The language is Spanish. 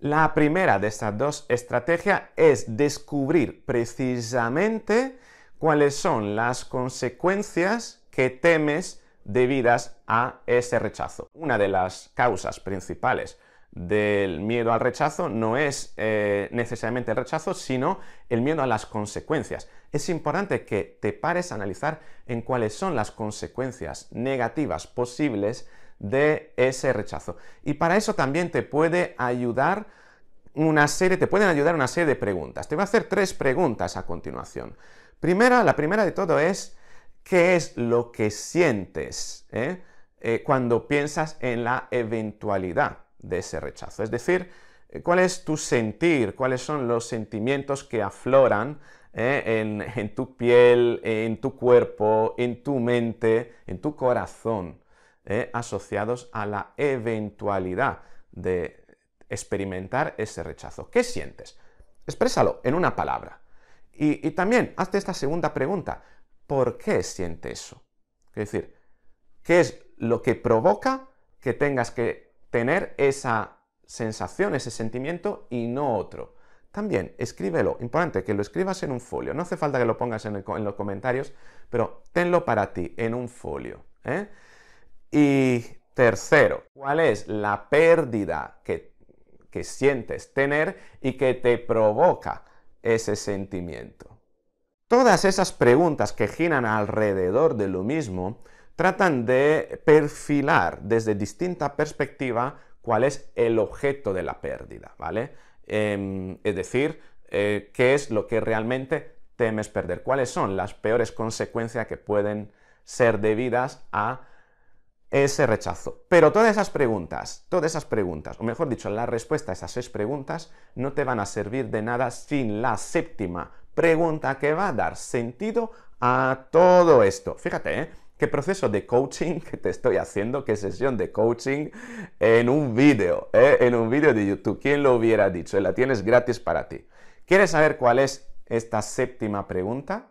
La primera de estas dos estrategias es descubrir precisamente cuáles son las consecuencias que temes debidas a ese rechazo. Una de las causas principales del miedo al rechazo no es eh, necesariamente el rechazo, sino el miedo a las consecuencias. Es importante que te pares a analizar en cuáles son las consecuencias negativas posibles de ese rechazo. Y para eso también te puede ayudar una serie, te pueden ayudar una serie de preguntas. Te voy a hacer tres preguntas a continuación. Primera, la primera de todo es, ¿qué es lo que sientes eh, eh, cuando piensas en la eventualidad de ese rechazo? Es decir, eh, ¿cuál es tu sentir? ¿Cuáles son los sentimientos que afloran en, en tu piel, en tu cuerpo, en tu mente, en tu corazón? Eh, asociados a la eventualidad de experimentar ese rechazo. ¿Qué sientes? Exprésalo en una palabra. Y, también hazte esta segunda pregunta. ¿Por qué siente eso? Es decir, ¿qué es lo que provoca que tengas que tener esa sensación, ese sentimiento y no otro? También escríbelo, importante que lo escribas en un folio, no hace falta que lo pongas en, los comentarios, pero tenlo para ti en un folio. ¿eh? Y tercero, ¿cuál es la pérdida que, sientes tener y que te provoca ese sentimiento? Todas esas preguntas que giran alrededor de lo mismo tratan de perfilar desde distinta perspectiva cuál es el objeto de la pérdida, ¿vale? Em, es decir, eh, qué es lo que realmente temes perder, cuáles son las peores consecuencias que pueden ser debidas a ese rechazo. Pero todas esas preguntas, todas esas preguntas, o mejor dicho, la respuesta a esas seis preguntas no te van a servir de nada sin la séptima pregunta que va a dar sentido a todo esto. Fíjate, ¿eh? qué proceso de coaching que te estoy haciendo, qué sesión de coaching en un vídeo, ¿eh? en un vídeo de YouTube. ¿Quién lo hubiera dicho? La tienes gratis para ti. ¿Quieres saber cuál es esta séptima pregunta?